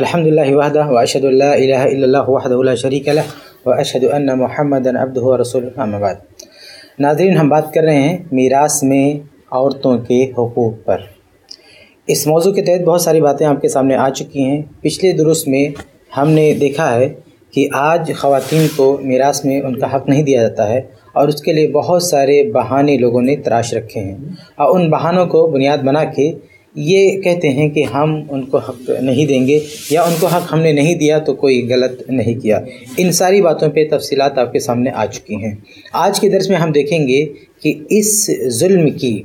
الحمد لله وحده واشهد ان لا اله الا الله وحده لا شريك له واشهد ان محمدا عبده ورسوله اما بعد ناظرین ہم بات کر رہے ہیں میراث میں عورتوں کے حقوق پر اس موضوع کے تحت بہت ساری باتیں آپ کے سامنے آ چکی ہیں پچھلے درست میں ہم نے دیکھا ہے کہ آج خواتین کو میراث میں ان کا حق نہیں دیا جاتا ہے اور اس کے لیے بہت سارے بہانے لوگوں نے تراش رکھے ہیں اور ان بہانوں کو بنیاد بنا کے یہ کہتے ہیں کہ ہم ان کو حق نہیں دیں گے یا ان کو حق ہم نے نہیں دیا تو کوئی غلط نہیں کیا۔ ان ساری باتوں پہ تفصیلات آپ کے سامنے آ چکی ہیں۔ آج کے درس میں ہم دیکھیں گے کہ اس ظلم کی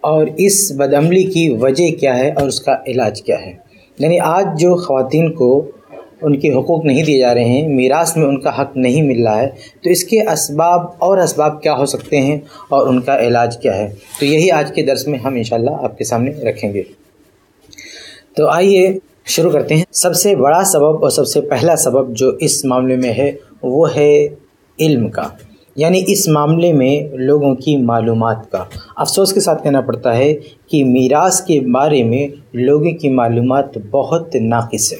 اور اس بدعملی کی وجہ کیا ہے اور اس کا علاج کیا ہے۔ یعنی آج جو خواتین کو ان کے حقوق نہیں دیے جا رہے ہیں، میراث میں ان کا حق نہیں مل رہا ہے، تو اس کے اسباب اور اسباب کیا ہو سکتے ہیں اور ان کا علاج کیا ہے؟ تو یہی آج کے درس میں ہم انشاءاللہ آپ کے سامنے رکھیں گے۔ تو آئیے شروع کرتے ہیں۔ سب سے بڑا سبب اور سب سے پہلا سبب جو اس معاملے میں ہے، وہ ہے علم کا۔ یعنی اس معاملے میں لوگوں کی معلومات کا۔ افسوس کے ساتھ کہنا پڑتا ہے کہ میراث کے بارے میں لوگوں کی معلومات بہت ناقص ہے۔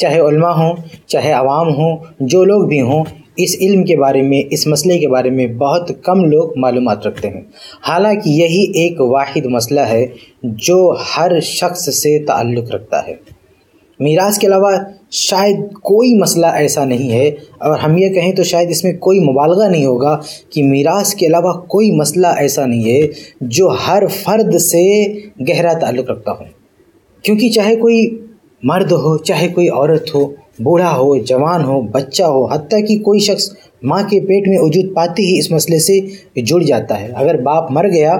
چاہے علماء ہوں، چاہے عوام ہوں، جو لوگ بھی ہوں، اس علم کے بارے میں، اس مسئلے کے بارے میں بہت کم لوگ معلومات رکھتے ہیں۔ حالانکہ یہی ایک واحد مسئلہ ہے جو ہر شخص سے تعلق رکھتا ہے۔ میراث کے علاوہ شاید کوئی مسئلہ ایسا نہیں ہے، اور ہم یہ کہیں تو شاید اس میں کوئی مبالغہ نہیں ہوگا کہ میراث کے علاوہ کوئی مسئلہ ایسا نہیں ہے جو ہر فرد سے گہرا تعلق رکھتا ہوں کیونکہ چاہے کوئی مرد ہو، چاہے کوئی عورت ہو، بوڑھا ہو، جوان ہو، بچہ ہو، حتیٰ کہ کوئی شخص ماں کے پیٹ میں وجود پاتی ہی اس مسئلے سے جڑ جاتا ہے۔ اگر باپ مر گیا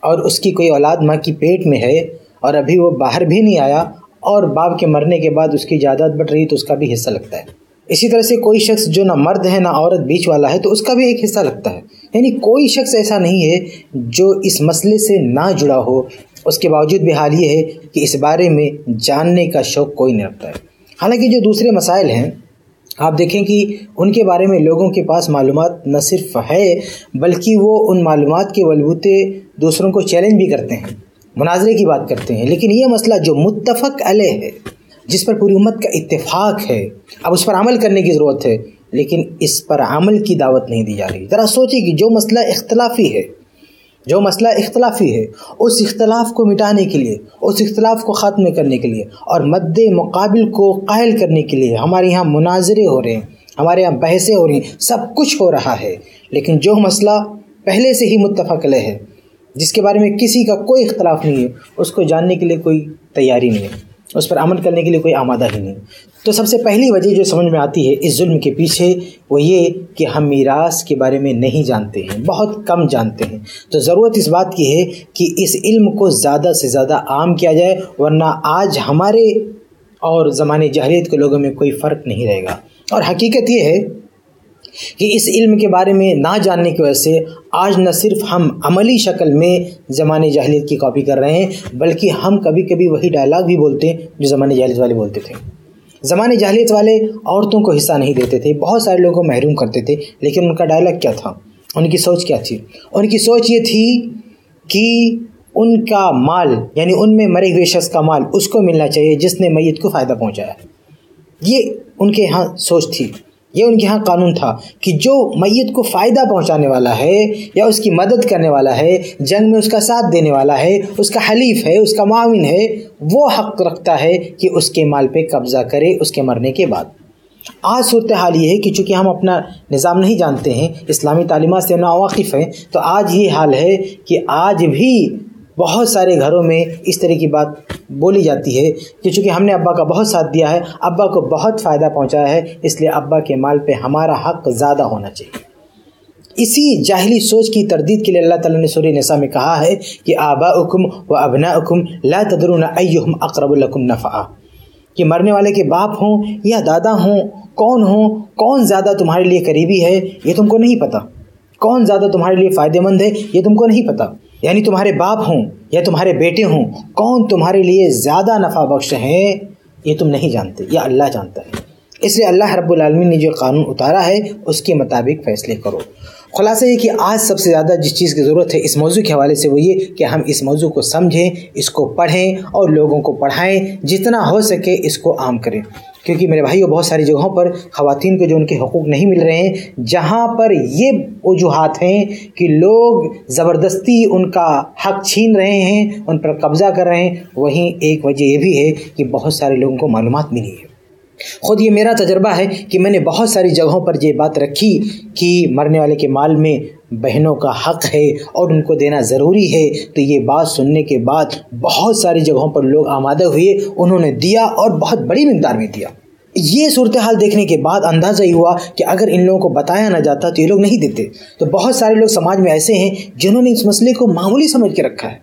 اور اس کی کوئی اولاد ماں کی پیٹ میں ہے اور ابھی وہ باہر بھی نہیں آیا اور باپ کے مرنے کے بعد اس کی جائیداد بٹ رہی تو اس کا بھی حصہ لگتا ہے۔ اسی طرح سے کوئی شخص جو نہ مرد ہے، نہ عورت بیچ والا ہے تو اس کا بھی ایک حصہ لگتا ہے۔ یعنی کوئی شخص ایسا نہیں ہے جو اس مسئلے سے نہ جڑا ہو اس کے باوجود بھی حال یہ ہے کہ اس بارے میں جاننے کا شوق کوئی نہیں رکھتا ہے۔ حالانکہ جو دوسرے مسائل ہیں، آپ دیکھیں کہ ان کے بارے میں لوگوں کے پاس معلومات نہ صرف ہے، بلکہ وہ ان معلومات کے بلبوتے دوسروں کو چیلنج بھی کرتے ہیں، مناظرے کی بات کرتے ہیں۔ لیکن یہ مسئلہ جو متفق علیہ ہے، جس پر پوری امت کا اتفاق ہے، اب اس پر عمل کرنے کی ضرورت ہے، لیکن اس پر عمل کی دعوت نہیں دی جا رہی۔ ذرا سوچیں کہ جو مسئلہ اختلافی ہے جو مسئلہ اختلافی ہے، اس اختلاف کو مٹانے کے لیے، اس اختلاف کو ختم کرنے کے لیے اور مد مقابل کو قائل کرنے کے لیے ہمارے یہاں مناظرے ہو رہے ہیں، ہمارے یہاں بحثیں ہو رہی ہیں، سب کچھ ہو رہا ہے۔ لیکن جو مسئلہ پہلے سے ہی متفق لے ہے، جس کے بارے میں کسی کا کوئی اختلاف نہیں ہے، اس کو جاننے کے لیے کوئی تیاری نہیں ہے۔ اس پر عمل کرنے کے لیے کوئی آمادہ ہی نہیں۔ تو سب سے پہلی وجہ جو سمجھ میں آتی ہے اس ظلم کے پیچھے وہ یہ کہ ہم میراث کے بارے میں نہیں جانتے ہیں، بہت کم جانتے ہیں۔ تو ضرورت اس بات کی ہے کہ اس علم کو زیادہ سے زیادہ عام کیا جائے، ورنہ آج ہمارے اور زمانے جہریت کے لوگوں میں کوئی فرق نہیں رہے گا۔ اور حقیقت یہ ہے کہ اس علم کے بارے میں نہ جاننے کی وجہ سے آج نہ صرف ہم عملی شکل میں زمانے جاہلیت کی کاپی کر رہے ہیں، بلکہ ہم کبھی کبھی وہی ڈائلاگ بھی بولتے ہیں جو زمانے جاہلیت والے بولتے تھے۔ زمانے جاہلیت والے عورتوں کو حصہ نہیں دیتے تھے، بہت سارے لوگوں کو محروم کرتے تھے، لیکن ان کا ڈائلاگ کیا تھا؟ ان کی سوچ کیا تھی؟ ان کی سوچ یہ تھی کہ ان کا مال یعنی ان میں مرے ہوئے شخص کا مال اس کو ملنا چاہیے جس نے میت کو فائدہ پہنچایا۔ یہ ان کے یہاں سوچ تھی۔ یہ ان کے ہاں قانون تھا کہ جو میت کو فائدہ پہنچانے والا ہے یا اس کی مدد کرنے والا ہے، جنگ میں اس کا ساتھ دینے والا ہے، اس کا حلیف ہے، اس کا معاون ہے، وہ حق رکھتا ہے کہ اس کے مال پہ قبضہ کرے اس کے مرنے کے بعد۔ آج صورت حال یہ ہے کہ چونکہ ہم اپنا نظام نہیں جانتے ہیں، اسلامی تعلیمات سے ناواقف ہیں، تو آج یہ حال ہے کہ آج بھی بہت سارے گھروں میں اس طرح کی بات بولی جاتی ہے کہ چونکہ ہم نے ابا کا بہت ساتھ دیا ہے، ابا کو بہت فائدہ پہنچایا ہے، اس لیے ابا کے مال پہ ہمارا حق زیادہ ہونا چاہیے۔ اسی جاہلی سوچ کی تردید کے لیے اللہ تعالیٰ نے سوری نسا میں کہا ہے کہ آبا حکم و ابنا حکم لا تدرون ایہم اقرب الکم نفعا۔ کہ مرنے والے کے باپ ہوں یا دادا ہوں، کون ہوں، کون زیادہ تمہارے لیے قریبی ہے، یہ تم کو نہیں پتہ۔ کون زیادہ تمہارے لیے فائدہ مند ہے، یہ تم کو نہیں پتہ۔ یعنی تمہارے باپ ہوں یا تمہارے بیٹے ہوں، کون تمہارے لیے زیادہ نفع بخش ہیں یہ تم نہیں جانتے، یا اللہ جانتا ہے۔ اس لیے اللہ رب العالمین نے جو قانون اتارا ہے، اس کے مطابق فیصلے کرو۔ خلاصہ یہ کہ آج سب سے زیادہ جس چیز کی ضرورت ہے اس موضوع کے حوالے سے وہ یہ کہ ہم اس موضوع کو سمجھیں، اس کو پڑھیں اور لوگوں کو پڑھائیں، جتنا ہو سکے اس کو عام کریں۔ کیونکہ میرے بھائیوں بہت ساری جگہوں پر خواتین کو جو ان کے حقوق نہیں مل رہے ہیں، جہاں پر یہ وجوہات ہیں کہ لوگ زبردستی ان کا حق چھین رہے ہیں، ان پر قبضہ کر رہے ہیں۔ وہیں ایک وجہ یہ بھی ہے کہ بہت سارے لوگوں کو معلومات ملی ہے۔ خود یہ میرا تجربہ ہے کہ میں نے بہت ساری جگہوں پر یہ بات رکھی کہ مرنے والے کے مال میں بہنوں کا حق ہے اور ان کو دینا ضروری ہے، تو یہ بات سننے کے بعد بہت ساری جگہوں پر لوگ آمادہ ہوئے، انہوں نے دیا اور بہت بڑی مقدار میں دیا۔ یہ صورتحال دیکھنے کے بعد اندازہ ہی ہوا کہ اگر ان لوگوں کو بتایا نہ جاتا تو یہ لوگ نہیں دیتے۔ تو بہت سارے لوگ سماج میں ایسے ہیں جنہوں نے اس مسئلے کو معمولی سمجھ کے رکھا ہے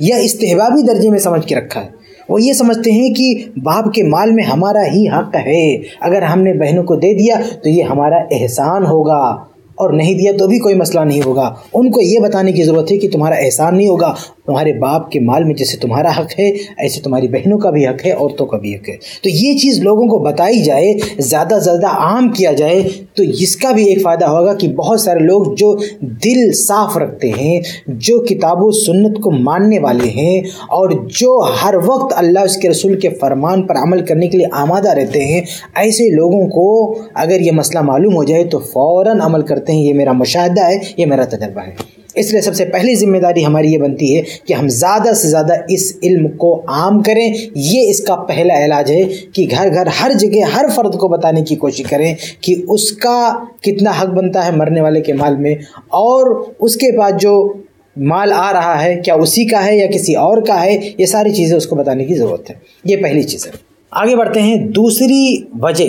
یا استحبابی درجے میں سمجھ کے رکھا ہے۔ وہ یہ سمجھتے ہیں کہ باپ کے مال میں ہمارا ہی حق ہے۔ اگر ہم نے بہنوں کو دے دیا تو یہ ہمارا احسان ہوگا۔ اور نہیں دیا تو بھی کوئی مسئلہ نہیں ہوگا۔ ان کو یہ بتانے کی ضرورت ہے کہ تمہارا احسان نہیں ہوگا۔ تمہارے باپ کے مال میں جیسے تمہارا حق ہے، ایسے تمہاری بہنوں کا بھی حق ہے، عورتوں کا بھی حق ہے۔ تو یہ چیز لوگوں کو بتائی جائے، زیادہ سے زیادہ عام کیا جائے، تو اس کا بھی ایک فائدہ ہوگا کہ بہت سارے لوگ جو دل صاف رکھتے ہیں، جو کتاب و سنت کو ماننے والے ہیں، اور جو ہر وقت اللہ اس کے رسول کے فرمان پر عمل کرنے کے لیے آمادہ رہتے ہیں، ایسے لوگوں کو اگر یہ مسئلہ معلوم ہو جائے تو فوراً عمل کرتے ہیں، یہ میرا مشاہدہ ہے، یہ میرا تجربہ ہے۔ اس لیے سب سے پہلی ذمہ داری ہماری یہ بنتی ہے کہ ہم زیادہ سے زیادہ اس علم کو عام کریں۔ یہ اس کا پہلا علاج ہے کہ گھر گھر ہر جگہ ہر فرد کو بتانے کی کوشش کریں کہ اس کا کتنا حق بنتا ہے مرنے والے کے مال میں۔ اور اس کے بعد جو مال آ رہا ہے، کیا اسی کا ہے یا کسی اور کا ہے، یہ ساری چیزیں اس کو بتانے کی ضرورت ہے۔ یہ پہلی چیز ہے۔ آگے بڑھتے ہیں۔ دوسری وجہ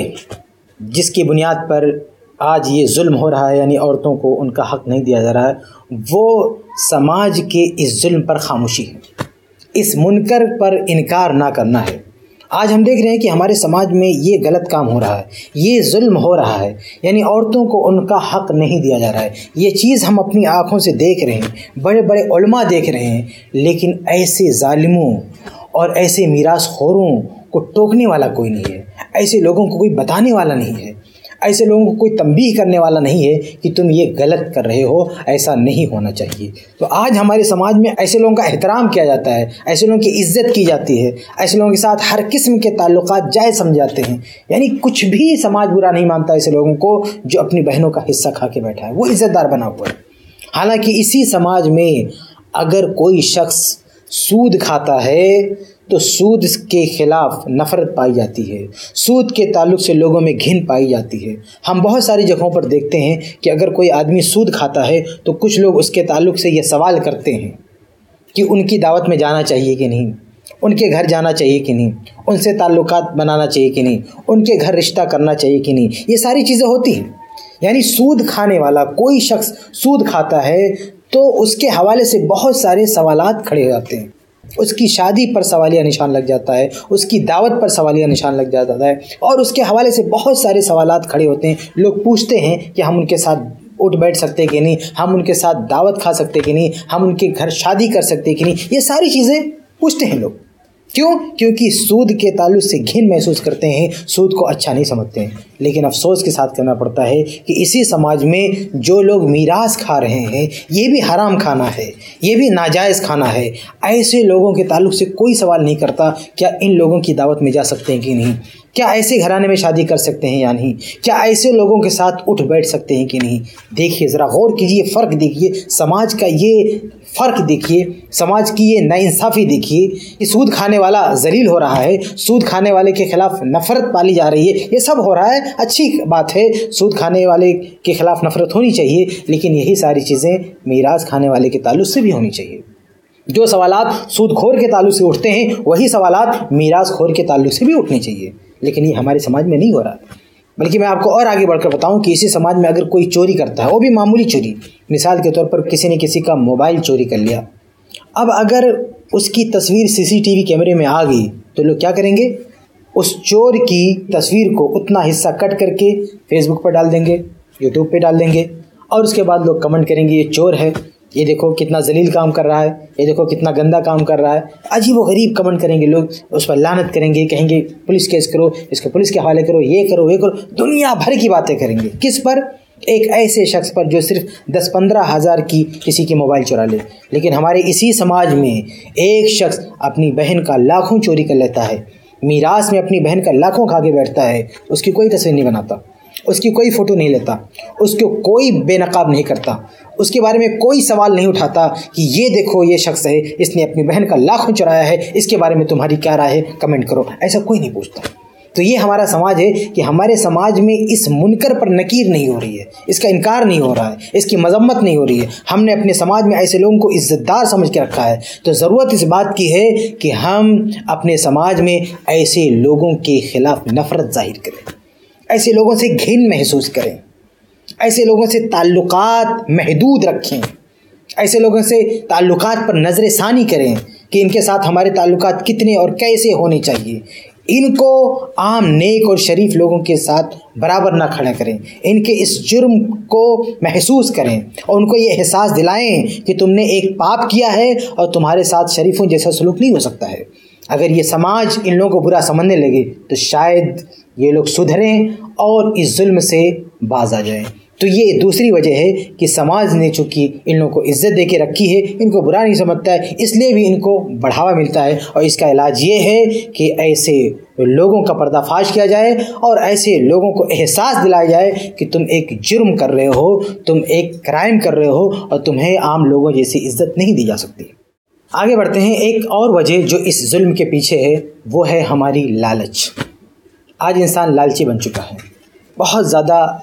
جس کی بنیاد پر آج یہ ظلم ہو رہا ہے یعنی عورتوں کو ان کا حق نہیں دیا جا رہا ہے، وہ سماج کے اس ظلم پر خاموشی ہے اس منکر پر انکار نہ کرنا ہے۔ آج ہم دیکھ رہے ہیں کہ ہمارے سماج میں یہ غلط کام ہو رہا ہے، یہ ظلم ہو رہا ہے یعنی عورتوں کو ان کا حق نہیں دیا جا رہا ہے۔ یہ چیز ہم اپنی آنکھوں سے دیکھ رہے ہیں، بڑے بڑے علماء دیکھ رہے ہیں، لیکن ایسے ظالموں اور ایسے میراث خوروں کو ٹوکنے والا کوئی نہیں ہے۔ ایسے لوگوں کو کوئی بتانے والا نہیں ہے۔ ایسے لوگوں کو کوئی تنبیہ کرنے والا نہیں ہے کہ تم یہ غلط کر رہے ہو، ایسا نہیں ہونا چاہیے۔ تو آج ہمارے سماج میں ایسے لوگوں کا احترام کیا جاتا ہے، ایسے لوگوں کی عزت کی جاتی ہے، ایسے لوگوں کے ساتھ ہر قسم کے تعلقات جائز سمجھاتے ہیں۔ یعنی کچھ بھی سماج برا نہیں مانتا ایسے لوگوں کو جو اپنی بہنوں کا حصہ کھا کے بیٹھا ہے، وہ عزت دار بنا ہوا ہے۔ حالانکہ اسی سماج میں اگر کوئی شخص سود کھاتا ہے تو سود اس کے خلاف نفرت پائی جاتی ہے۔ سود کے تعلق سے لوگوں میں گھن پائی جاتی ہے۔ ہم بہت ساری جگہوں پر دیکھتے ہیں کہ اگر کوئی آدمی سود کھاتا ہے تو کچھ لوگ اس کے تعلق سے یہ سوال کرتے ہیں کہ ان کی دعوت میں جانا چاہیے کہ نہیں، ان کے گھر جانا چاہیے کہ نہیں، ان سے تعلقات بنانا چاہیے کہ نہیں، ان کے گھر رشتہ کرنا چاہیے کہ نہیں۔ یہ ساری چیزیں ہوتی ہیں۔ یعنی سود کھانے والا کوئی شخص سود کھاتا ہے تو اس کے حوالے سے بہت سارے سوالات کھڑے ہو جاتے ہیں۔ اس کی شادی پر سوالیہ نشان لگ جاتا ہے، اس کی دعوت پر سوالیہ نشان لگ جاتا ہے۔ اور اس کے حوالے سے بہت سارے سوالات کھڑے ہوتے ہیں۔ لوگ پوچھتے ہیں کہ ہم ان کے ساتھ اٹھ بیٹھ سکتے کہ نہیں؟ ہم ان کے ساتھ دعوت کھا سکتے کہ نہیں؟ ہم ان کے گھر شادی کر سکتے کہ نہیں؟ یہ ساری چیزیں پوچھتے ہیں لوگ۔ کیوں؟ کیونکہ سود کے تعلق سے گھن محسوس کرتے ہیں، سود کو اچھا نہیں سمجھتے۔ ہیں لیکن افسوس کے ساتھ کرنا پڑتا ہے کہ اسی سماج میں جو لوگ میراث کھا رہے ہیں، یہ بھی حرام کھانا ہے، یہ بھی ناجائز کھانا ہے۔ ایسے لوگوں کے تعلق سے کوئی سوال نہیں کرتا کیا ان لوگوں کی دعوت میں جا سکتے ہیں کہ نہیں۔ کیا ایسے گھرانے میں شادی کر سکتے ہیں یا نہیں؟ کیا ایسے لوگوں کے ساتھ اٹھ بیٹھ سکتے ہیں کہ نہیں؟ دیکھیے، ذرا غور کیجیے فرق دیکھیے، سماج کا یہ فرق دیکھیے، سماج کی یہ ناانصافی دیکھیے، کہ سود کھانے والا ذلیل ہو رہا ہے، سود کھانے والے کے خلاف نفرت پالی جا رہی ہے، یہ سب ہو رہا ہے، اچھی بات ہے، سود کھانے والے کے خلاف نفرت ہونی چاہیے، لیکن یہی ساری چیزیں میراث کھانے والے کے تعلق سے بھی ہونی چاہیے۔ جو سوالات سود خور کے تعلق سے اٹھتے ہیں، وہی سوالات میراث خور کے تعلق سے بھی اٹھنے چاہیے۔ لیکن یہ ہمارے سماج میں نہیں ہو رہا۔ بلکہ میں آپ کو اور آگے بڑھ کر بتاؤں کہ اسی سماج میں اگر کوئی چوری کرتا ہے، وہ بھی معمولی چوری۔ مثال کے طور پر کسی نے کسی کا موبائل چوری کر لیا۔ اب اگر اس کی تصویر سی سی ٹی وی کیمرے میں آ گئی، تو لوگ کیا کریں گے؟ اس چور کی تصویر کو اتنا حصہ کٹ کر کے فیس بک پر ڈال دیں گے، یوٹیوب پہ ڈال دیں گے۔ اور اس کے بعد لوگ کمنٹ کریں گے، یہ چور ہے۔ یہ دیکھو کتنا ذلیل کام کر رہا ہے، یہ دیکھو کتنا گندا کام کر رہا ہے۔ عجیب و غریب کمنٹ کریں گے لوگ، اس پر لانت کریں گے، کہیں گے پولیس کیس کرو، اس کو پولیس کے حوالے کرو، یہ کرو یہ کرو۔ دنیا بھر کی باتیں کریں گے۔ کس پر؟ ایک ایسے شخص پر جو صرف دس پندرہ ہزار کی کسی کی موبائل چرا لے۔ لیکن ہمارے اسی سماج میں ایک شخص اپنی بہن کا لاکھوں چوری کر لیتا ہے۔ میراث میں اپنی بہن کا لاکھوں کھا کے بیٹھتا ہے۔ اس کی کوئی تصویر نہیں بناتا۔ اس کی کوئی فوٹو نہیں لیتا۔ اس کو کوئی بے نقاب نہیں کرتا۔ اس کے بارے میں کوئی سوال نہیں اٹھاتا کہ یہ دیکھو، یہ شخص ہے، اس نے اپنی بہن کا لاکھوں چرایا ہے، اس کے بارے میں تمہاری کیا رائے ہے؟ کمنٹ کرو۔ ایسا کوئی نہیں پوچھتا۔ تو یہ ہمارا سماج ہے کہ ہمارے سماج میں اس منکر پر نکیر نہیں ہو رہی ہے، اس کا انکار نہیں ہو رہا ہے، اس کی مذمت نہیں ہو رہی ہے۔ ہم نے اپنے سماج میں ایسے لوگوں کو عزت دار سمجھ کے رکھا ہے۔ تو ضرورت اس بات کی ہے کہ ہم اپنے سماج میں ایسے لوگوں کے خلاف نفرت ظاہر کریں، ایسے لوگوں سے گھن محسوس کریں۔ ایسے لوگوں سے تعلقات محدود رکھیں۔ ایسے لوگوں سے تعلقات پر نظر ثانی کریں کہ ان کے ساتھ ہمارے تعلقات کتنے اور کیسے ہونے چاہیے۔ ان کو عام، نیک اور شریف لوگوں کے ساتھ برابر نہ کھڑا کریں۔ ان کے اس جرم کو محسوس کریں اور ان کو یہ احساس دلائیں کہ تم نے ایک پاپ کیا ہے اور تمہارے ساتھ شریفوں جیسا سلوک نہیں ہو سکتا ہے۔ اگر یہ سماج ان لوگوں کو برا سمجھنے لگے تو شاید یہ لوگ سدھریں اور اس ظلم سے باز آ جائیں۔ تو یہ دوسری وجہ ہے کہ سماج نے چونکہ ان لوگوں کو عزت دے کے رکھی ہے، ان کو برا نہیں سمجھتا ہے، اس لیے بھی ان کو بڑھاوا ملتا ہے۔ اور اس کا علاج یہ ہے کہ ایسے لوگوں کا پردہ فاش کیا جائے اور ایسے لوگوں کو احساس دلایا جائے کہ تم ایک جرم کر رہے ہو، تم ایک کرائم کر رہے ہو اور تمہیں عام لوگوں جیسی عزت نہیں دی جا سکتی۔ آگے بڑھتے ہیں، ایک اور وجہ جو اس ظلم کے پیچھے ہے، وہ ہے ہماری لالچ۔ آج انسان لالچی بن چکا ہے۔ بہت زیادہ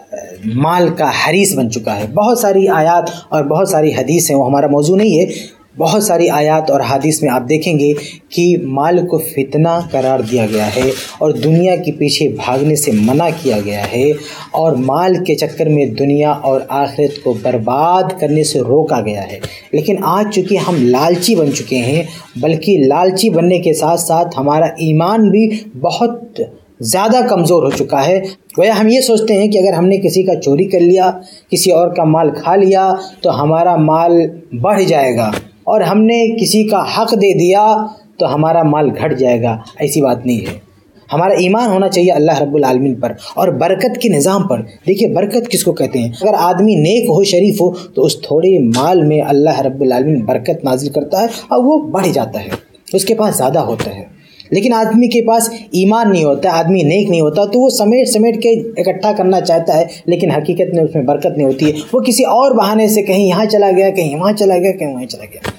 مال کا حریث بن چکا ہے۔ بہت ساری آیات اور بہت ساری حدیث ہیں، وہ ہمارا موضوع نہیں ہے۔ بہت ساری آیات اور حدیث میں آپ دیکھیں گے کہ مال کو فتنہ قرار دیا گیا ہے اور دنیا کے پیچھے bھاگنے سے منع کیا گیا ہے اور مال کے چکر میں دنیا اور آخرت کو برباد کرنے سے روکا گیا ہے۔ لیکن آج چونکہ ہم لالچی بن چکے ہیں، بلکہ لالچی بننے کے ساتھ ساتھ ہمارا ایمان بھی بہت زیادہ کمزور ہو چکا ہے۔ گویا ہم یہ سوچتے ہیں کہ اگر ہم نے کسی کا چوری کر لیا، کسی اور کا مال کھا لیا، تو ہمارا مال بڑھ جائے گا۔ اور ہم نے کسی کا حق دے دیا، تو ہمارا مال گھٹ جائے گا۔ ایسی بات نہیں ہے۔ ہمارا ایمان ہونا چاہیے اللہ رب العالمین پر۔ اور برکت کے نظام پر۔ دیکھیے برکت کس کو کہتے ہیں؟ اگر آدمی نیک ہو، شریف ہو، تو اس تھوڑے مال میں اللہ رب العالمین برکت نازل کرتا ہے اور وہ بڑھ جاتا ہے۔ اس کے پاس زیادہ ہوتا ہے۔ لیکن آدمی کے پاس ایمان نہیں ہوتا، آدمی نیک نہیں ہوتا، تو وہ سمیٹ سمیٹ کے اکٹھا کرنا چاہتا ہے، لیکن حقیقت میں اس میں برکت نہیں ہوتی ہے۔ وہ کسی اور بہانے سے کہیں یہاں چلا گیا، کہیں وہاں چلا گیا، کہیں وہاں چلا گیا۔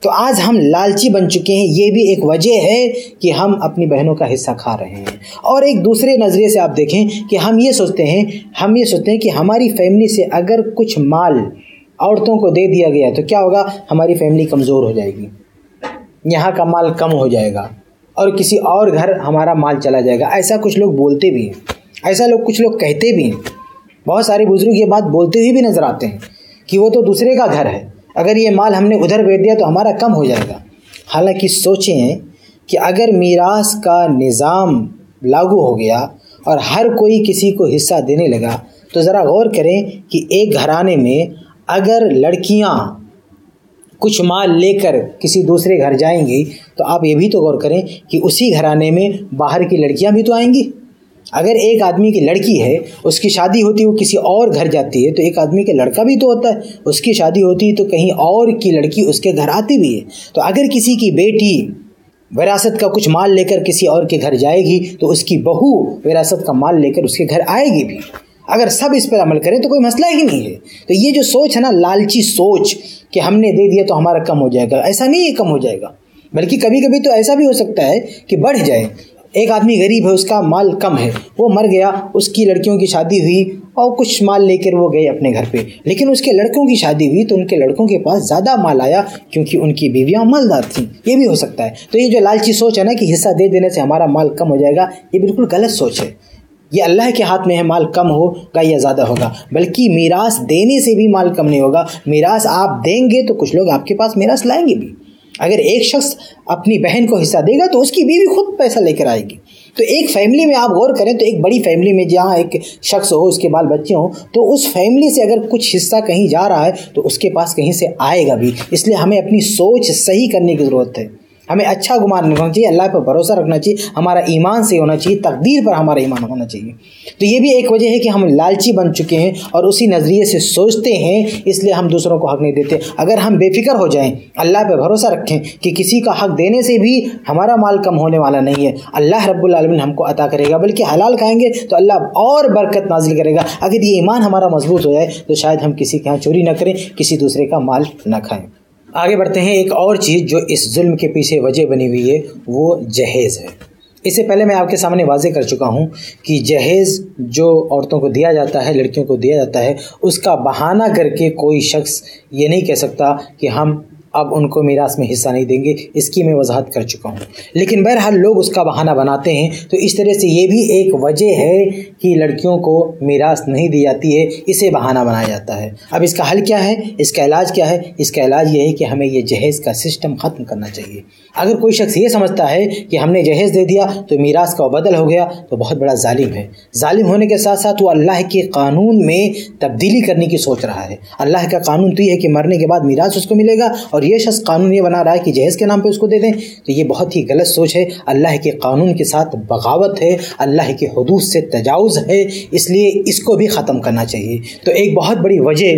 تو آج ہم لالچی بن چکے ہیں، یہ بھی ایک وجہ ہے کہ ہم اپنی بہنوں کا حصہ کھا رہے ہیں۔ اور ایک دوسرے نظریے سے آپ دیکھیں کہ ہم یہ سوچتے ہیں، ہم یہ سوچتے ہیں کہ ہماری فیملی سے اگر کچھ مال عورتوں کو دے دیا گیا تو کیا ہوگا؟ ہماری فیملی کمزور ہو جائے گی۔ یہاں کا مال کم ہو جائے گا۔ اور کسی اور گھر ہمارا مال چلا جائے گا۔ ایسا کچھ لوگ بولتے بھی ہیں۔ ایسا لوگ کچھ لوگ کہتے بھی ہیں۔ بہت سارے بزرگ یہ بات بولتے ہوئے بھی نظر آتے ہیں کہ وہ تو دوسرے کا گھر ہے۔ اگر یہ مال ہم نے ادھر بھیج دیا تو ہمارا کم ہو جائے گا۔ حالانکہ سوچیں کہ اگر میراث کا نظام لاگو ہو گیا اور ہر کوئی کسی کو حصہ دینے لگا تو ذرا غور کریں کہ ایک گھرانے میں اگر لڑکیاں کچھ مال لے کر کسی دوسرے گھر جائیں گی، تو آپ یہ بھی تو غور کریں کہ اسی گھرانے میں باہر کی لڑکیاں بھی تو آئیں گی۔ اگر ایک آدمی کی لڑکی ہے، اس کی شادی ہوتی ہے وہ کسی اور گھر جاتی ہے، تو ایک آدمی کا لڑکا بھی تو ہوتا ہے۔ اس کی شادی ہوتی ہے تو کہیں اور کی لڑکی اس کے گھر آتی بھی ہے۔ تو اگر کسی کی بیٹی وراثت کا کچھ مال لے کر کسی اور کے گھر جائے گی، تو اس کی بہو وراثت کا مال لے کر اس کے گھر آئے گی بھی۔ اگر سب اس پر عمل کریں تو کوئی مسئلہ ہی نہیں ہے۔ تو یہ جو سوچ ہے نا، لالچی سوچ کہ ہم نے دے دیا تو ہمارا کم ہو جائے گا۔ ایسا نہیں ہے کم ہو جائے گا، بلکہ کبھی کبھی تو ایسا بھی ہو سکتا ہے کہ بڑھ جائے۔ ایک آدمی غریب ہے، اس کا مال کم ہے، وہ مر گیا، اس کی لڑکیوں کی شادی ہوئی اور کچھ مال لے کر وہ گئے اپنے گھر پہ۔ لیکن اس کے لڑکوں کی شادی ہوئی تو ان کے لڑکوں کے پاس زیادہ مال آیا کیونکہ ان کی بیویاں مالدار تھیں۔ یہ بھی ہو سکتا ہے۔ تو یہ جو لالچی سوچ ہے نا کہ حصہ دے دینے سے ہمارا مال کم ہو جائے گا، یہ بالکل غلط سوچ ہے۔ یہ اللہ کے ہاتھ میں ہے، مال کم ہوگا یا زیادہ ہوگا۔ بلکہ میراث دینے سے بھی مال کم نہیں ہوگا۔ میراث آپ دیں گے تو کچھ لوگ آپ کے پاس میراث لائیں گے بھی۔ اگر ایک شخص اپنی بہن کو حصہ دے گا تو اس کی بیوی خود پیسہ لے کر آئے گی۔ تو ایک فیملی میں آپ غور کریں تو ایک بڑی فیملی میں جہاں ایک شخص ہو، اس کے بال بچے ہوں، تو اس فیملی سے اگر کچھ حصہ کہیں جا رہا ہے تو اس کے پاس کہیں سے آئے گا بھی۔ اس لیے ہمیں اپنی سوچ صحیح کرنے کی ضرورت ہے۔ ہمیں اچھا گمان نہیں ہونا چاہیے، اللہ پر بھروسہ رکھنا چاہیے، ہمارا ایمان سے ہونا چاہیے، تقدیر پر ہمارا ایمان ہونا چاہیے۔ تو یہ بھی ایک وجہ ہے کہ ہم لالچی بن چکے ہیں اور اسی نظریے سے سوچتے ہیں، اس لیے ہم دوسروں کو حق نہیں دیتے۔ اگر ہم بے فکر ہو جائیں، اللہ پہ بھروسہ رکھیں کہ کسی کا حق دینے سے بھی ہمارا مال کم ہونے والا نہیں ہے، اللہ رب العالمین ہم کو عطا کرے گا۔ بلکہ حلال کھائیں گے تو اللہ اور برکت نازل کرے گا۔ اگر یہ ایمان ہمارا مضبوط ہو جائے تو شاید ہم کسی کے یہاں چوری نہ کریں، کسی دوسرے کا مال نہ کھائیں۔ آگے بڑھتے ہیں، ایک اور چیز جو اس ظلم کے پیچھے وجہ بنی ہوئی ہے، وہ جہیز ہے۔ اس سے پہلے میں آپ کے سامنے واضح کر چکا ہوں کہ جہیز جو عورتوں کو دیا جاتا ہے، لڑکیوں کو دیا جاتا ہے، اس کا بہانہ کر کے کوئی شخص یہ نہیں کہہ سکتا کہ ہم اب ان کو میراث میں حصہ نہیں دیں گے، اس کی میں وضاحت کر چکا ہوں۔ لیکن بہرحال لوگ اس کا بہانہ بناتے ہیں۔ تو اس طرح سے یہ بھی ایک وجہ ہے کہ لڑکیوں کو میراث نہیں دی جاتی ہے، اسے بہانہ بنایا جاتا ہے۔ اب اس کا حل کیا ہے؟ اس کا علاج کیا ہے؟ اس کا علاج یہ ہے کہ ہمیں یہ جہیز کا سسٹم ختم کرنا چاہیے۔ اگر کوئی شخص یہ سمجھتا ہے کہ ہم نے جہیز دے دیا تو میراث کا بدل ہو گیا، تو بہت بڑا ظالم ہے۔ ظالم ہونے کے ساتھ ساتھ وہ اللہ کے قانون میں تبدیلی کرنے کی سوچ رہا ہے۔ اللہ کا قانون تو یہ ہے کہ مرنے کے بعد میراث اس کو ملے گا اور اور یہ شخص قانون یہ بنا رہا ہے کہ جہیز کے نام پہ اس کو دے دیں۔ تو یہ بہت ہی غلط سوچ ہے۔ اللہ کے قانون کے ساتھ بغاوت ہے۔ اللہ کے حدود سے تجاوز ہے۔ اس لیے اس کو بھی ختم کرنا چاہیے۔ تو ایک بہت بڑی وجہ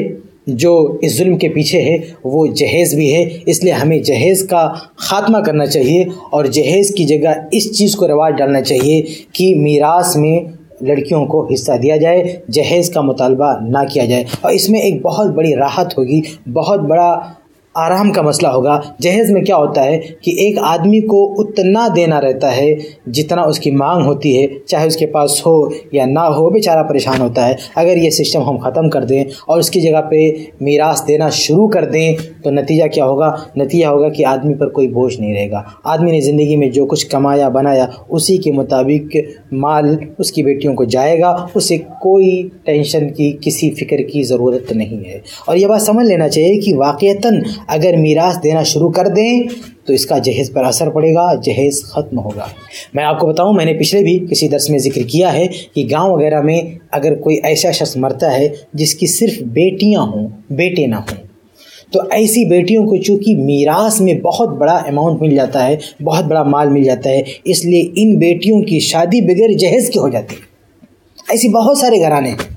جو اس ظلم کے پیچھے ہے، وہ جہیز بھی ہے۔ اس لیے ہمیں جہیز کا خاتمہ کرنا چاہیے اور جہیز کی جگہ اس چیز کو رواج ڈالنا چاہیے کہ میراث میں لڑکیوں کو حصہ دیا جائے، جہیز کا مطالبہ نہ کیا جائے۔ اور اس میں ایک بہت بڑی راحت ہوگی، بہت بڑا آرام کا مسئلہ ہوگا۔ جہیز میں کیا ہوتا ہے کہ ایک آدمی کو اتنا دینا رہتا ہے جتنا اس کی مانگ ہوتی ہے، چاہے اس کے پاس ہو یا نہ ہو، بیچارہ پریشان ہوتا ہے۔ اگر یہ سسٹم ہم ختم کر دیں اور اس کی جگہ پہ میراث دینا شروع کر دیں تو نتیجہ کیا ہوگا؟ نتیجہ ہوگا کہ آدمی پر کوئی بوجھ نہیں رہے گا۔ آدمی نے زندگی میں جو کچھ کمایا، بنایا، اسی کے مطابق مال اس کی بیٹیوں کو جائے گا۔ اسے کوئی ٹینشن کی، کسی فکر کی ضرورت نہیں ہے۔ اور یہ بات سمجھ لینا چاہیے کہ واقعتاً اگر میراث دینا شروع کر دیں تو اس کا جہیز پر اثر پڑے گا، جہیز ختم ہوگا۔ میں آپ کو بتاؤں، میں نے پچھلے بھی کسی درس میں ذکر کیا ہے کہ گاؤں وغیرہ میں اگر کوئی ایسا شخص مرتا ہے جس کی صرف بیٹیاں ہوں، بیٹے نہ ہوں، تو ایسی بیٹیوں کو چونکہ میراث میں بہت بڑا اماؤنٹ مل جاتا ہے، بہت بڑا مال مل جاتا ہے، اس لیے ان بیٹیوں کی شادی بغیر جہیز کی ہو جاتی ہے۔ ایسی بہت سارے گھرانے ہیں۔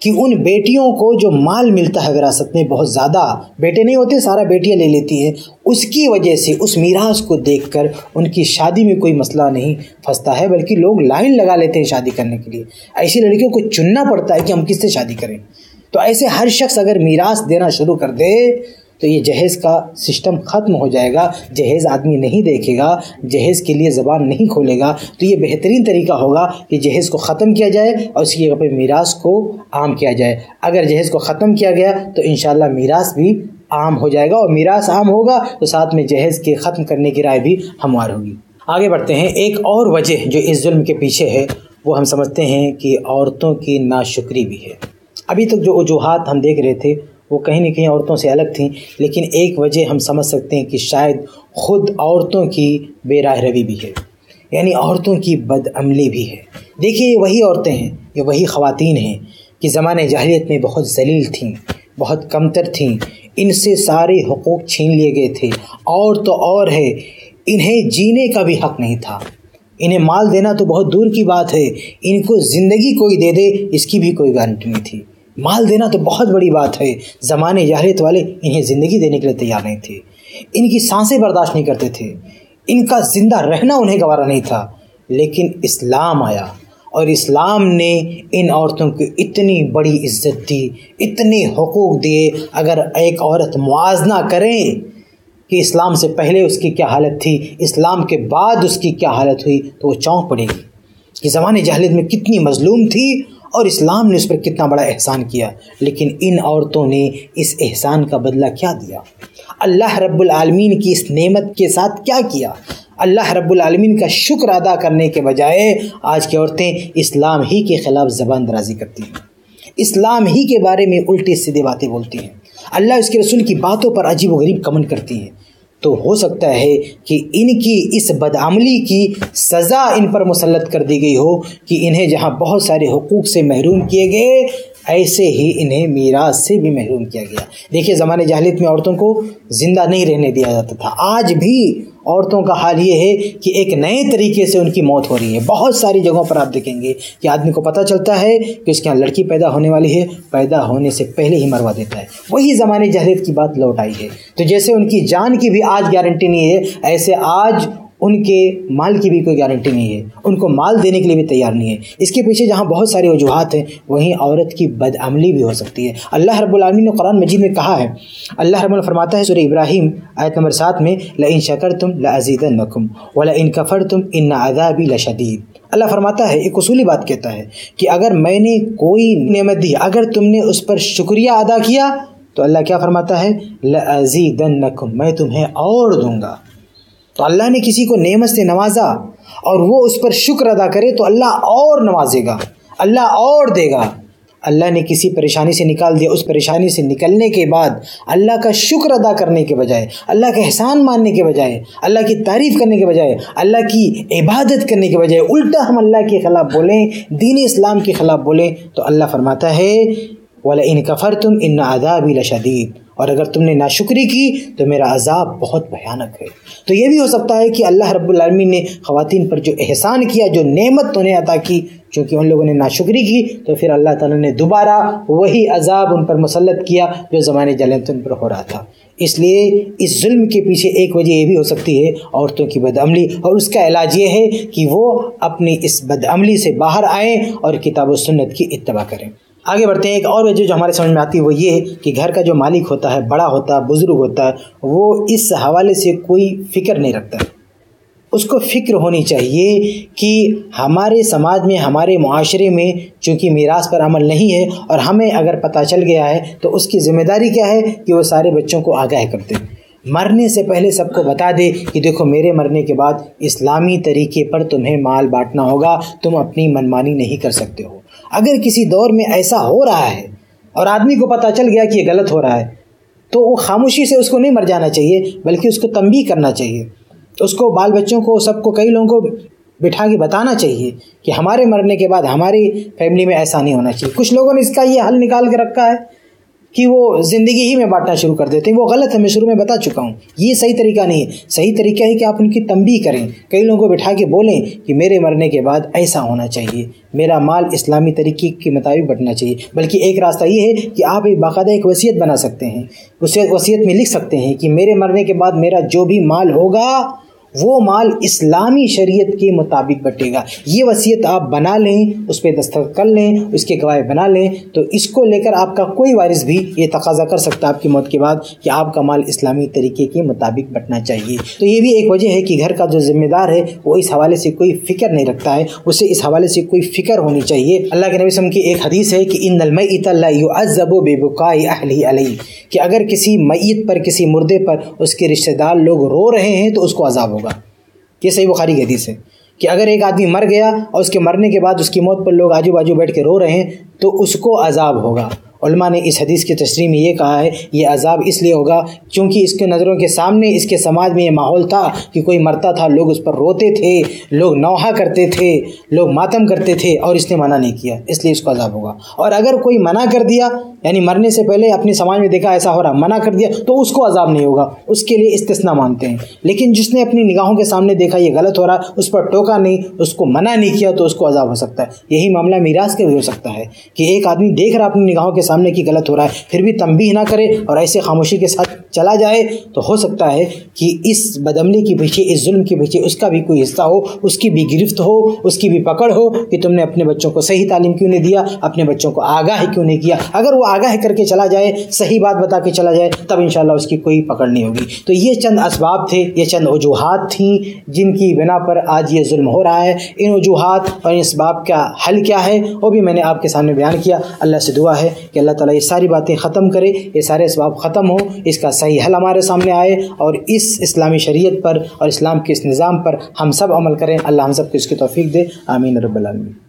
کہ ان بیٹیوں کو جو مال ملتا ہے وراثت میں، بہت زیادہ بیٹے نہیں ہوتے، سارا بیٹیاں لے لیتی ہیں۔ اس کی وجہ سے، اس میراث کو دیکھ کر ان کی شادی میں کوئی مسئلہ نہیں پھنستا ہے، بلکہ لوگ لائن لگا لیتے ہیں شادی کرنے کے لیے۔ ایسی لڑکیوں کو چننا پڑتا ہے کہ ہم کس سے شادی کریں۔ تو ایسے ہر شخص اگر میراث دینا شروع کر دے تو یہ جہیز کا سسٹم ختم ہو جائے گا، جہیز آدمی نہیں دیکھے گا، جہیز کے لیے زبان نہیں کھولے گا۔ تو یہ بہترین طریقہ ہوگا کہ جہیز کو ختم کیا جائے اور اس کی جگہ پہ میراث کو عام کیا جائے۔ اگر جہیز کو ختم کیا گیا تو انشاءاللہ میراث بھی عام ہو جائے گا اور میراث عام ہوگا تو ساتھ میں جہیز کے ختم کرنے کی رائے بھی ہموار ہوگی۔ آگے بڑھتے ہیں۔ ایک اور وجہ جو اس ظلم کے پیچھے ہے، وہ ہم سمجھتے ہیں کہ عورتوں کی ناشکری بھی ہے۔ ابھی تک جو وجوہات ہم دیکھ رہے تھے وہ کہیں نہ کہیں عورتوں سے الگ تھیں، لیکن ایک وجہ ہم سمجھ سکتے ہیں کہ شاید خود عورتوں کی بے راہ روی بھی ہے۔ یعنی عورتوں کی بد عملی بھی ہے۔ دیکھیے، یہ وہی عورتیں ہیں، یہ وہی خواتین ہیں کہ زمانے جاہلیت میں بہت ذلیل تھیں، بہت کمتر تھیں۔ ان سے سارے حقوق چھین لیے گئے تھے۔ اور تو اور ہے، انہیں جینے کا بھی حق نہیں تھا۔ انہیں مال دینا تو بہت دور کی بات ہے۔ ان کو زندگی کوئی دے دے، اس کی بھی کوئی گارنٹی نہیں تھی۔ مال دینا تو بہت بڑی بات ہے۔ زمانے جاہلیت والے انہیں زندگی دینے کے لیے تیار نہیں تھے۔ ان کی سانسیں برداشت نہیں کرتے تھے۔ ان کا زندہ رہنا انہیں گوارا نہیں تھا۔ لیکن اسلام آیا۔ اور اسلام نے ان عورتوں کو اتنی بڑی عزت دی، اتنے حقوق دیے۔ اگر ایک عورت موازنہ کریں کہ اسلام سے پہلے اس کی کیا حالت تھی، اسلام کے بعد اس کی کیا حالت ہوئی، تو وہ چونک پڑے گی۔ کہ زمانے جہلیت میں کتنی مظلوم تھی اور اسلام نے اس پر کتنا بڑا احسان کیا، لیکن ان عورتوں نے اس احسان کا بدلہ کیا دیا؟ اللہ رب العالمین کی اس نعمت کے ساتھ کیا کیا؟ اللہ رب العالمین کا شکر ادا کرنے کے بجائے آج کی عورتیں اسلام ہی کے خلاف زبان درازی کرتی ہیں۔ اسلام ہی کے بارے میں الٹی سیدھی باتیں بولتی ہیں۔ اللہ اس کے رسول کی باتوں پر عجیب و غریب کمنٹ کرتی ہیں۔ تو ہو سکتا ہے کہ ان کی اس بدعملی کی سزا ان پر مسلط کر دی گئی ہو کہ انہیں جہاں بہت سارے حقوق سے محروم کیے گئے، ایسے ہی انہیں میراث سے بھی محروم کیا گیا۔ دیکھیے زمانے جہلیت میں عورتوں کو زندہ نہیں رہنے دیا جاتا تھا۔ آج بھی عورتوں کا حال یہ ہے کہ ایک نئے طریقے سے ان کی موت ہو رہی ہے۔ بہت ساری جگہوں پر آپ دیکھیں گے کہ آدمی کو پتہ چلتا ہے کہ اس کے یہاں لڑکی پیدا ہونے والی ہے، پیدا ہونے سے پہلے ہی مروا دیتا ہے۔ وہی زمانے جہریت کی بات لوٹ آئی ہے۔ تو جیسے ان کی جان کی بھی آج گارنٹی نہیں ہے، ایسے آج ان کے مال کی بھی کوئی گارنٹی نہیں ہے، ان کو مال دینے کے لیے بھی تیار نہیں ہے۔ اس کے پیچھے جہاں بہت ساری وجوہات ہیں، وہیں عورت کی بد عملی بھی ہو سکتی ہے۔ اللہ رب العالمین نے قرآن مجید میں کہا ہے، اللہ رب فرماتا ہے سورہ ابراہیم آیت نمبر سات میں لَإِن تو اللہ نے کسی کو نعمت سے نوازا اور وہ اس پر شکر ادا کرے تو اللہ اور نوازے گا، اللہ اور دے گا۔ اللہ نے کسی پریشانی سے نکال دیا، اس پریشانی سے نکلنے کے بعد اللہ کا شکر ادا کرنے کے بجائے، اللہ کا احسان ماننے کے بجائے، اللہ کی تعریف کرنے کے بجائے، اللہ کی عبادت کرنے کے بجائے الٹا ہم اللہ کے خلاف بولیں، دین اسلام کے خلاف بولیں تو اللہ فرماتا ہے والا ان کفر تم ان ادابی لشدید۔ اور اگر تم نے ناشکری کی تو میرا عذاب بہت بھیانک ہے۔ تو یہ بھی ہو سکتا ہے کہ اللہ رب العالمین نے خواتین پر جو احسان کیا، جو نعمت انہیں عطا کی، چونکہ ان لوگوں نے ناشکری کی، تو پھر اللہ تعالیٰ نے دوبارہ وہی عذاب ان پر مسلط کیا جو زمانے جلنت ان پر ہو رہا تھا۔ اس لیے اس ظلم کے پیچھے ایک وجہ یہ بھی ہو سکتی ہے، عورتوں کی بدعملی۔ اور اس کا علاج یہ ہے کہ وہ اپنی اس بدعملی سے باہر آئیں اور کتاب و سنت کی اتباع کریں۔ آگے بڑھتے ہیں، ایک اور وجہ جو ہمارے سمجھ میں آتی ہے وہ یہ ہے کہ گھر کا جو مالک ہوتا ہے، بڑا ہوتا ہے، بزرگ ہوتا ہے، وہ اس حوالے سے کوئی فکر نہیں رکھتا۔ اس کو فکر ہونی چاہیے کہ ہمارے سماج میں، ہمارے معاشرے میں چونکہ میراث پر عمل نہیں ہے اور ہمیں اگر پتہ چل گیا ہے تو اس کی ذمہ داری کیا ہے کہ وہ سارے بچوں کو آگاہ کرتے مرنے سے پہلے سب کو بتا دے کہ دیکھو، میرے مرنے کے بعد اسلامی طریقے پر تمہیں مال بانٹنا ہوگا، تم اپنی منمانی نہیں کر سکتے ہو۔ اگر کسی دور میں ایسا ہو رہا ہے اور آدمی کو پتہ چل گیا کہ یہ غلط ہو رہا ہے، تو وہ خاموشی سے اس کو نہیں مر جانا چاہیے، بلکہ اس کو تنبیہ کرنا چاہیے۔ اس کو بال بچوں کو، سب کو، کئی لوگوں کو بٹھا کے بتانا چاہیے کہ ہمارے مرنے کے بعد ہماری فیملی میں ایسا نہیں ہونا چاہیے۔ کچھ لوگوں نے اس کا یہ حل نکال کے رکھا ہے۔ کہ وہ زندگی ہی میں بانٹنا شروع کر دیتے ہیں۔ وہ غلط ہے، میں شروع میں بتا چکا ہوں۔ یہ صحیح طریقہ نہیں ہے۔ صحیح طریقہ ہے کہ آپ ان کی تنبیہ کریں۔ کئی لوگوں کو بٹھا کے بولیں کہ میرے مرنے کے بعد ایسا ہونا چاہیے۔ میرا مال اسلامی طریقے کے مطابق بٹنا چاہیے۔ بلکہ ایک راستہ یہ ہے کہ آپ ایک باقاعدہ ایک وصیت بنا سکتے ہیں۔ اسے وصیت میں لکھ سکتے ہیں کہ میرے مرنے کے بعد میرا جو بھی مال ہوگا وہ مال اسلامی شریعت کے مطابق بٹے گا۔ یہ وصیت آپ بنا لیں، اس پہ دستخط کر لیں، اس کے گواہ بنا لیں، تو اس کو لے کر آپ کا کوئی وارث بھی یہ تقاضا کر سکتا ہے آپ کی موت کے بعد کہ آپ کا مال اسلامی طریقے کے مطابق بٹنا چاہیے۔ تو یہ بھی ایک وجہ ہے کہ گھر کا جو ذمہ دار ہے، وہ اس حوالے سے کوئی فکر نہیں رکھتا ہے، اسے اس حوالے سے کوئی فکر ہونی چاہیے۔ اللہ کے نبی وسلم کی ایک حدیث ہے کہ ان المیت اللہ یعذب بے بکائی اہلی علیہ، کہ اگر کسی میت پر، کسی مردے پر اس کے رشتہ دار لوگ رو رہے ہیں تو اس کو عذاب ہو ہوگا۔ یہ صحیح بخاری کی حدیث ہے کہ اگر ایک آدمی مر گیا اور اس کے مرنے کے بعد اس کی موت پر لوگ آجو باجو بیٹھ کے رو رہے ہیں، تو اس کو عذاب ہوگا۔ علماء نے اس حدیث کی تشریح میں یہ کہا ہے، یہ عذاب اس لیے ہوگا کیونکہ اس کے نظروں کے سامنے اس کے سماج میں یہ ماحول تھا کہ کوئی مرتا تھا، لوگ اس پر روتے تھے، لوگ نوحہ کرتے تھے، لوگ ماتم کرتے تھے اور اس نے منع نہیں کیا، اس لیے اس کو عذاب ہوگا۔ اور اگر کوئی منع کر دیا یعنی مرنے سے پہلے اپنی سماج میں دیکھا ایسا ہو رہا، منع کر دیا تو اس کو عذاب نہیں ہوگا۔ اس کے لیے استثنا مانتے ہیں۔ لیکن جس نے اپنی نگاہوں کے سامنے دیکھا یہ غلط ہو رہا، اس پر ٹوکا نہیں، اس کو منع نہیں کیا تو اس کو عذاب ہو سکتا ہے۔ یہی معاملہ میراث کے بھی ہو سکتا ہے کہ ایک آدمی دیکھ رہا اپنی نگاہوں کے سامنے کی غلط ہو رہا ہے، پھر بھی تنبیہ نہ کرے اور ایسے خاموشی کے ساتھ چلا جائے تو ہو سکتا ہے کہ اس بدملی کے پیچھے، اس ظلم کے پیچھے اس کا بھی کوئی حصہ ہو، اس کی بھی گرفت ہو، اس کی بھی پکڑ ہو کہ تم نے اپنے بچوں کو صحیح تعلیم کیوں نہیں دیا، اپنے بچوں کو آگاہ کیوں نہیں کیا۔ اگر وہ آگاہ کر کے چلا جائے، صحیح بات بتا کے چلا جائے، تب انشاءاللہ اس کی کوئی پکڑ نہیں ہوگی۔ تو یہ چند اسباب تھے، یہ چند وجوہات تھیں جن کی بنا پر آج یہ ظلم ہو رہا ہے۔ ان وجوہات اور ان اسباب کا حل کیا ہے، وہ بھی میں نے آپ کے سامنے بیان کیا۔ اللہ سے دعا ہے کہ اللہ تعالیٰ یہ ساری باتیں ختم کرے، یہ سارے اسباب ختم ہوں، اس کا صحیح حل ہمارے سامنے آئے اور اس اسلامی شریعت پر اور اسلام کے اس نظام پر ہم سب عمل کریں۔ اللہ ہم سب کو اس کی توفیق دے۔ آمین رب العالمین۔